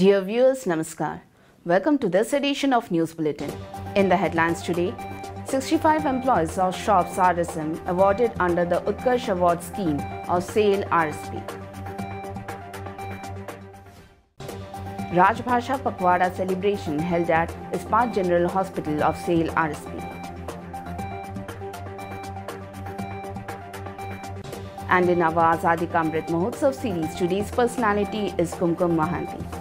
Dear viewers, Namaskar. Welcome to this edition of News Bulletin. In the headlines today, 65 employees of shops RSM awarded under the Utkarsh Award scheme of SAIL RSP. Rajbhasha Pakwada celebration held at Ispat General Hospital of SAIL RSP. And in our Azadi Ka Amrit Mahotsav series, today's personality is Kumkum Mahanti.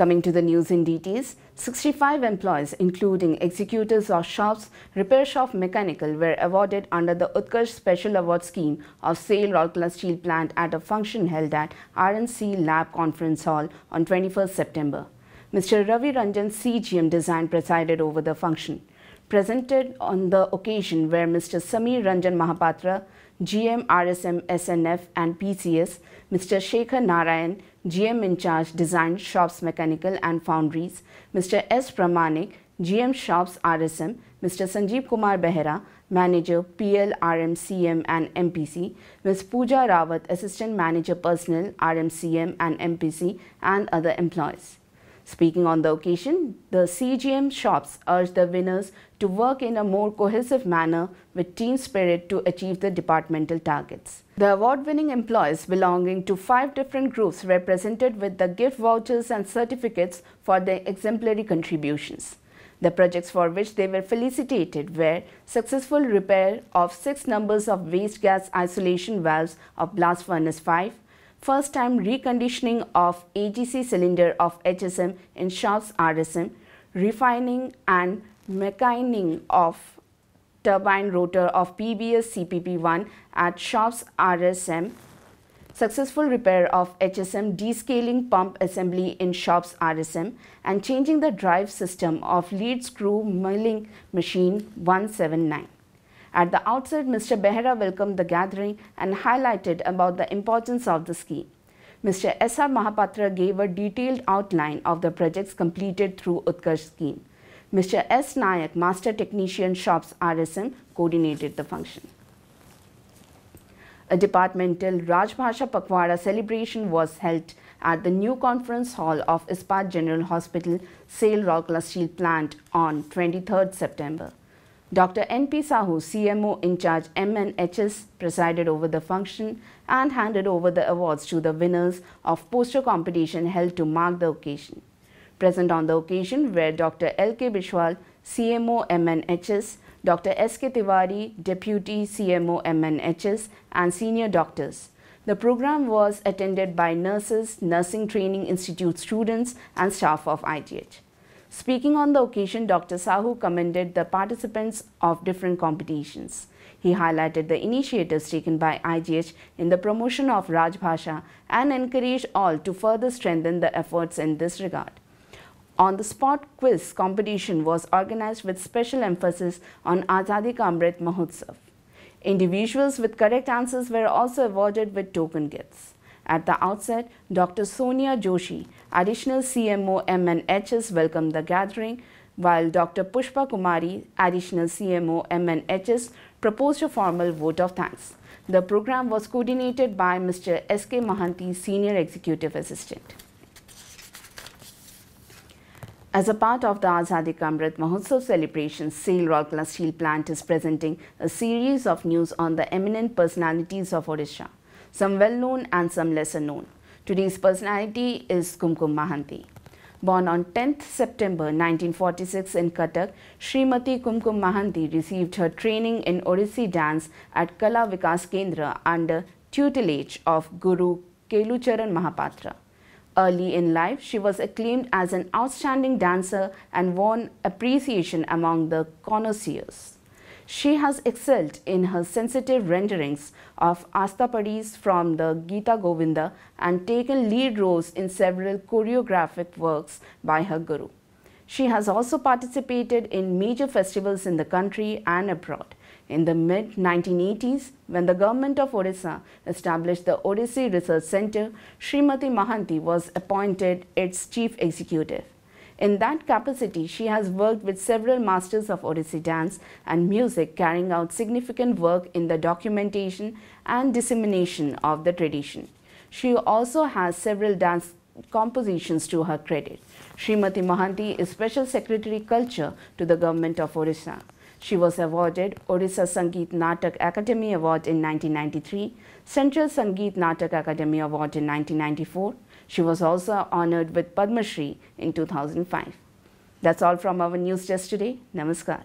Coming to the news in details, 65 employees, including executors of shops, repair shop mechanical, were awarded under the Utkarsh Special Award Scheme of SAIL Rourkela Steel Plant at a function held at RNC Lab Conference Hall on 21st September. Mr. Ravi Ranjan, CGM Design, presided over the function. Presented on the occasion were Mr. Samir Ranjan Mahapatra, GM RSM SNF and PCS, Mr. Shekhar Narayan, GM in charge Design Shops Mechanical and Foundries, Mr. S. Pramanik, GM Shops RSM, Mr. Sanjeev Kumar Behera, Manager PL RMCM and MPC, Ms. Pooja Rawat, Assistant Manager Personnel RMCM and MPC and other employees. Speaking on the occasion, the CGM shops urged the winners to work in a more cohesive manner with team spirit to achieve the departmental targets. The award-winning employees belonging to five different groups were presented with the gift vouchers and certificates for their exemplary contributions. The projects for which they were felicitated were successful repair of six numbers of waste gas isolation valves of blast furnace 5, first time reconditioning of AGC cylinder of HSM in shops RSM, refining and machining of turbine rotor of PBS CPP1 at shops RSM, successful repair of HSM descaling pump assembly in shops RSM and changing the drive system of lead screw milling machine 179. At the outset, Mr. Behera welcomed the gathering and highlighted about the importance of the scheme. Mr. S.R. Mahapatra gave a detailed outline of the projects completed through Utkarsh scheme. Mr. S. Nayak, Master Technician Shops RSM, coordinated the function. A departmental Rajbhasha Pakwada celebration was held at the new conference hall of Ispat General Hospital, SAIL Rourkela Steel Plant on 23rd September. Dr. N.P. Sahu, CMO in charge MNHS, presided over the function and handed over the awards to the winners of poster competition held to mark the occasion. Present on the occasion were Dr. L.K. Bishwal, CMO MNHS, Dr. S.K. Tiwari, Deputy CMO MNHS and senior doctors. The program was attended by nurses, Nursing Training Institute students and staff of IGH. Speaking on the occasion, Dr. Sahu commended the participants of different competitions. He highlighted the initiatives taken by IGH in the promotion of Rajbhasha and encouraged all to further strengthen the efforts in this regard. On the spot quiz competition was organized with special emphasis on Azadi Ka Mahotsav. Individuals with correct answers were also awarded with token gifts. At the outset, Dr. Sonia Joshi, additional CMO MNHS, welcomed the gathering, while Dr. Pushpa Kumari, additional CMO MNHS, proposed a formal vote of thanks. The program was coordinated by Mr. S.K. Mahanti, Senior Executive Assistant. As a part of the Azadi Ka Amrit Mahotsav celebrations, SAIL Rourkela Steel Plant is presenting a series of news on the eminent personalities of Odisha, some well-known and some lesser known. Today's personality is Kumkum Mahanti. Born on 10th September 1946 in Cuttack, Srimati Kumkum Mahanti received her training in Odissi dance at Kala Vikas Kendra under tutelage of Guru Kelucharan Mahapatra. Early in life, she was acclaimed as an outstanding dancer and won appreciation among the connoisseurs. She has excelled in her sensitive renderings of Astapadis from the Gita Govinda and taken lead roles in several choreographic works by her guru. She has also participated in major festivals in the country and abroad. In the mid 1980s, when the government of Odisha established the Odissi Research Center, Srimati Mahanti was appointed its chief executive. In that capacity, she has worked with several masters of Odissi dance and music, carrying out significant work in the documentation and dissemination of the tradition. She also has several dance compositions to her credit. Srimati Mohanty is Special Secretary Culture to the Government of Orissa. She was awarded Odisha Sangeet Natak Akademi Award in 1993, Central Sangeet Natak Akademi Award in 1994. She was also honored with Padma Shri in 2005. That's all from our news desk today. Namaskar.